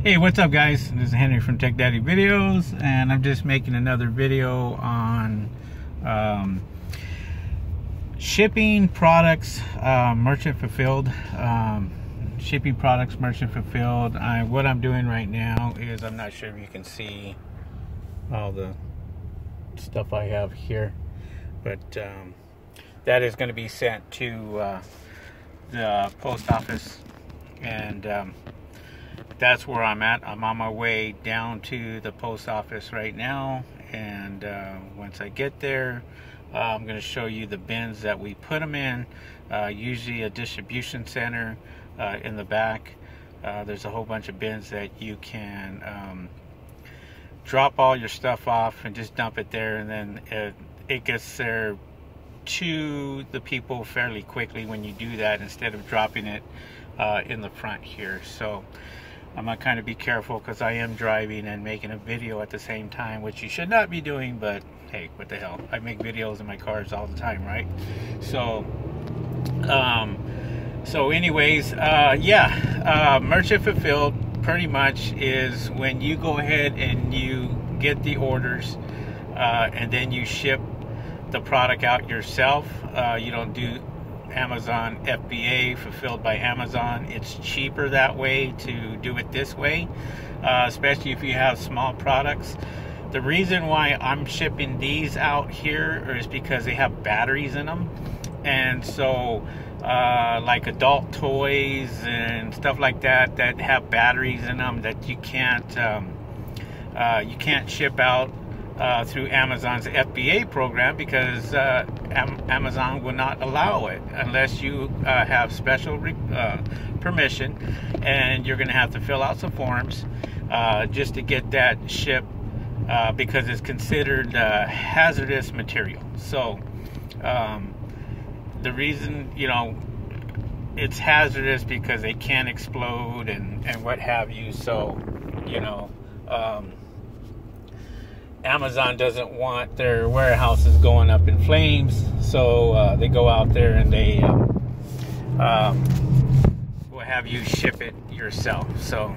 Hey, what's up guys? This is Henry from Tech Daddy Videos and I'm just making another video on um, shipping products uh, merchant fulfilled. Um, shipping products merchant fulfilled. I, what I'm doing right now is I'm not sure if you can see all the stuff I have here, but um, that is going to be sent to uh, the post office and um, that's where I'm at. I'm on my way down to the post office right now, and uh, once I get there, uh, I'm going to show you the bins that we put them in. Uh, usually a distribution center uh, in the back. Uh, there's a whole bunch of bins that you can um, drop all your stuff off and just dump it there, and then it, it gets there to the people fairly quickly when you do that instead of dropping it uh, in the front here. So I'm gonna kind of be careful because I am driving and making a video at the same time, which you should not be doing, but hey, what the hell? I make videos in my cars all the time, right? So, um, so anyways, uh, yeah, uh, merchant fulfilled pretty much is when you go ahead and you get the orders uh, and then you ship the product out yourself. Uh, you don't do Amazon FBA fulfilled by Amazon. It's cheaper that way to do it this way, uh, especially if you have small products. The reason why I'm shipping these out here is because they have batteries in them. And so, uh, like adult toys and stuff like that that have batteries in them that you can't um, uh, you can't ship out uh, through Amazon's FBA program because uh, Am- Amazon will not allow it unless you uh, have special re- uh, permission, and you're going to have to fill out some forms uh, just to get that shipped uh, because it's considered hazardous material. So um, the reason, you know, it's hazardous because they can explode and, and what have you. So, you know. Um, Amazon doesn't want their warehouses going up in flames, so uh, they go out there and they um, um, will have you ship it yourself. So,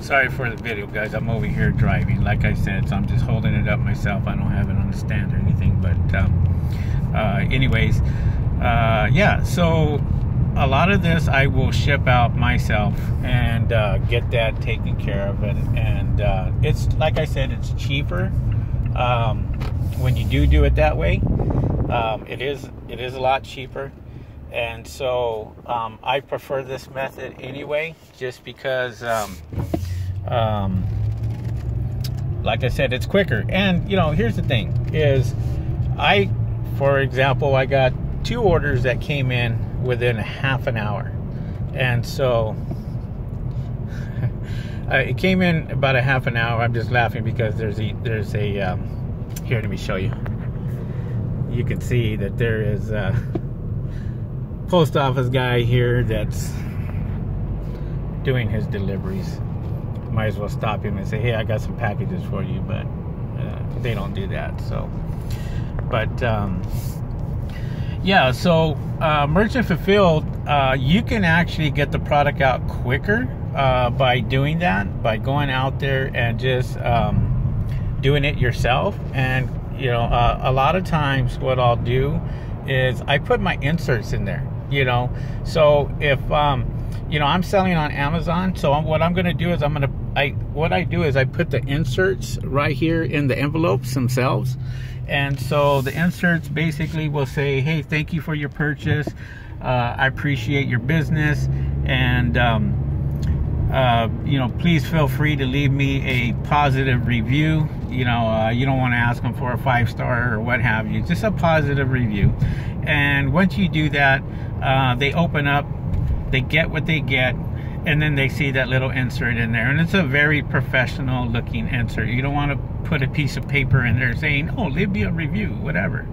sorry for the video, guys. I'm over here driving, like I said, so I'm just holding it up myself. I don't have it on the stand or anything, but um, uh, anyways, uh, yeah. So a lot of this I will ship out myself and uh, get that taken care of, and and uh, it's like I said, it's cheaper um, when you do do it that way. Um, it is it is a lot cheaper, and so um, I prefer this method anyway, just because. Um, um, like I said, it's quicker, and you know, here's the thing: is I, for example, I got two orders that came in within a half an hour. And so uh, it came in about a half an hour. I'm just laughing because there's a there's a um, here. Let me show you. You can see that there is a post office guy here that's doing his deliveries. Might as well stop him and say, "Hey, I got some packages for you," but uh, they don't do that. So, but um, yeah, so uh, merchant fulfilled, uh, you can actually get the product out quicker uh, by doing that, by going out there and just um, doing it yourself. And you know, uh, a lot of times, what I'll do is I put my inserts in there. You know, so if um, you know I'm selling on Amazon, so I'm, what I'm going to do is I'm going to I what I do is I put the inserts right here in the envelopes themselves and so the inserts basically will say, hey, thank you for your purchase. Uh, I appreciate your business. And, um, uh, you know, please feel free to leave me a positive review. You know, uh, you don't want to ask them for a five star or what have you, just a positive review. And once you do that, uh, they open up, they get what they get, and then they see that little insert in there. And it's a very professional looking insert. You don't want to put a piece of paper in there saying oh leave me a review whatever.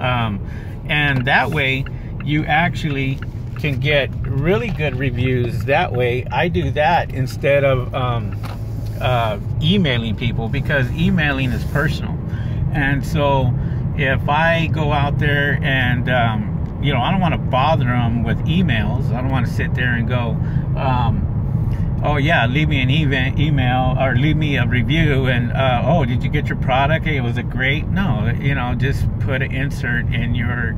Um, and that way you actually can get really good reviews that way. I do that instead of um, uh, emailing people because emailing is personal. And so if i go out there and um, you know, I don't want to bother them with emails. I don't want to sit there and go, um, oh yeah, leave me an even email or leave me a review and uh, oh, did you get your product? Hey, was it great? No, you know, just put an insert in your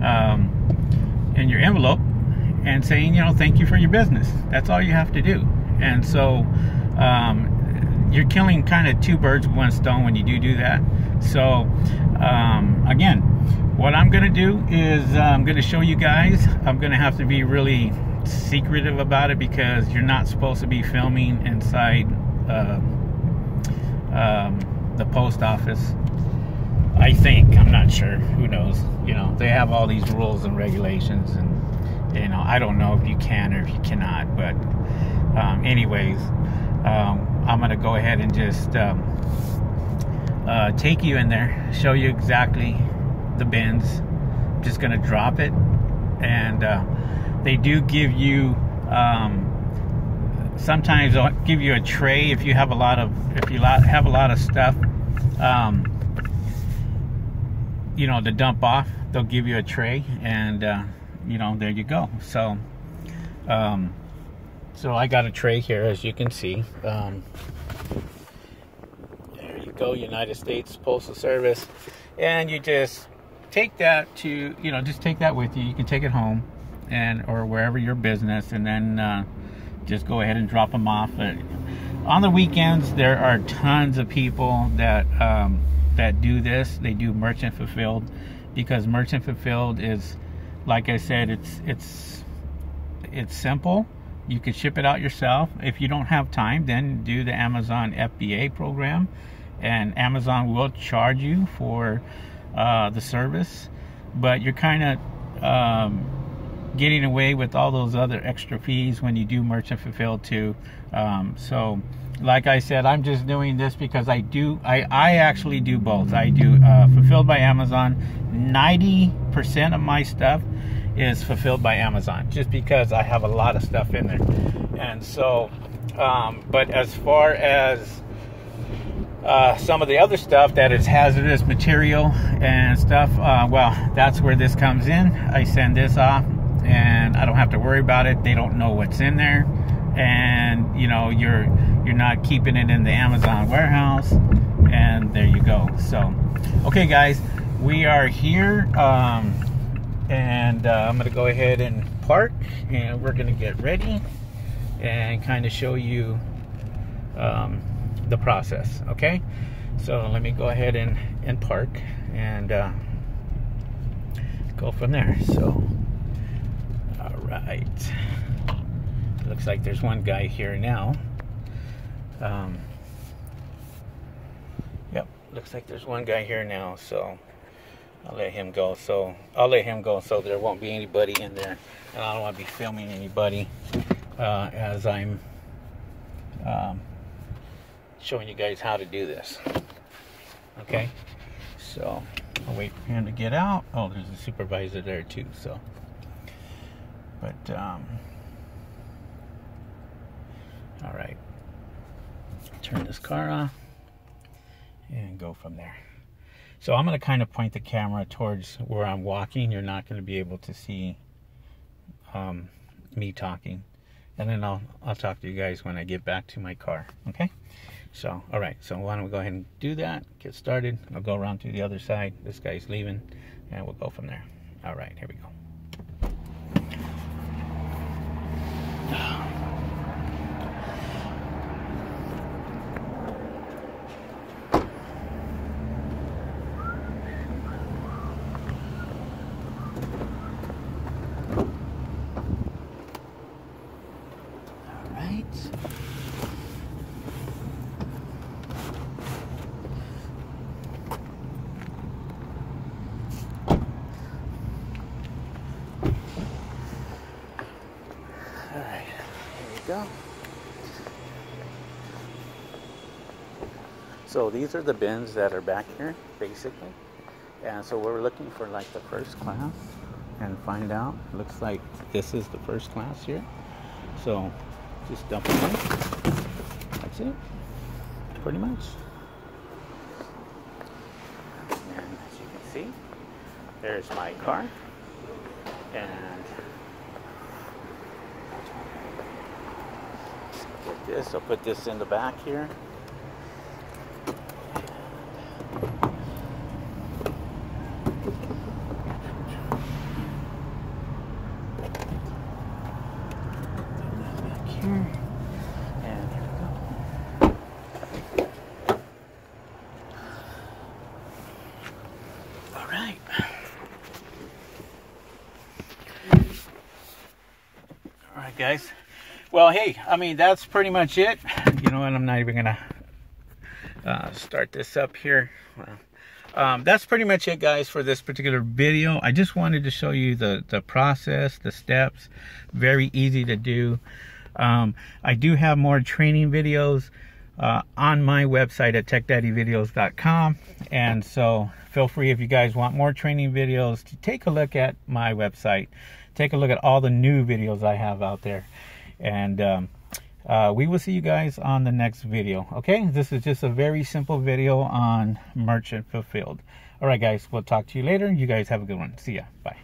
um, in your envelope and saying, you know, thank you for your business. That's all you have to do. And so um, you're killing kind of two birds with one stone when you do do that. So um, again, what I'm going to do is uh, I'm going to show you guys. I'm going to have to be really secretive about it because you're not supposed to be filming inside uh, um, the post office. I think I'm not sure. Who knows? You know, they have all these rules and regulations, and you know, I don't know if you can or if you cannot. But, um, anyways, um, I'm gonna go ahead and just um, uh, take you in there, show you exactly the bins. I'm just gonna drop it, and uh, they do give you. Um, sometimes they'll give you a tray if you have a lot of if you have a lot of stuff. Um, you know, to dump off, they'll give you a tray, and uh, you know, there you go. So, um, so I got a tray here, as you can see. Um, there you go, United States Postal Service, and you just take that to, you know, just take that with you. You can take it home, and or wherever your business, and then uh, just go ahead and drop them off. But on the weekends, there are tons of people that. Um, that do this. They do merchant fulfilled because merchant fulfilled is, like I said, it's it's it's simple. You can ship it out yourself. If you don't have time, then do the Amazon FBA program, and Amazon will charge you for uh, the service. But you're kind of um, getting away with all those other extra fees when you do merchant fulfilled too. Um, so like I said, I'm just doing this because I do, I, I actually do both. I do uh, fulfilled by Amazon. 90% of my stuff is fulfilled by Amazon just because I have a lot of stuff in there. And so, um, but as far as uh, some of the other stuff that is hazardous material and stuff, uh, well, that's where this comes in. I send this off and I don't have to worry about it. They don't know what's in there. And, you know, you're you're not keeping it in the Amazon warehouse. And there you go. So, okay, guys, we are here. Um, and uh, I'm going to go ahead and park. And we're going to get ready and kind of show you um, the process. Okay? So let me go ahead and, and park and uh, go from there. So, all right. Looks like there's one guy here now. Um, yep, looks like there's one guy here now, so I'll let him go. So I'll let him go so there won't be anybody in there. And I don't want to be filming anybody uh, as I'm um, showing you guys how to do this. Okay, so I'll wait for him to get out. Oh, there's a supervisor there too, so. But, um, all right turn this car off and go from there. So I'm going to kind of point the camera towards where I'm walking. You're not going to be able to see um, me talking. And then I'll, I'll talk to you guys when I get back to my car. Okay? So, all right. So why don't we go ahead and do that, get started. I'll go around to the other side. This guy's leaving, and we'll go from there. All right, here we go. Go. So these are the bins that are back here, basically. And so we're looking for like the first class and find out. Looks like this is the first class here. So just dump them in. That's it, pretty much. And as you can see, there's my car. And this. I'll put this in the back here. All right, all right, guys. Well, hey, I mean, that's pretty much it. You know what? I'm not even to uh, start this up here. Um, that's pretty much it, guys, for this particular video. I just wanted to show you the, the process, the steps. Very easy to do. Um, I do have more training videos uh, on my website at techdaddyvideos.com. And so feel free if you guys want more training videos to take a look at my website take a look at all the new videos I have out there. And um, uh, we will see you guys on the next video. Okay, this is just a very simple video on Merchant Fulfilled. All right, guys, we'll talk to you later. You guys have a good one. See ya. Bye.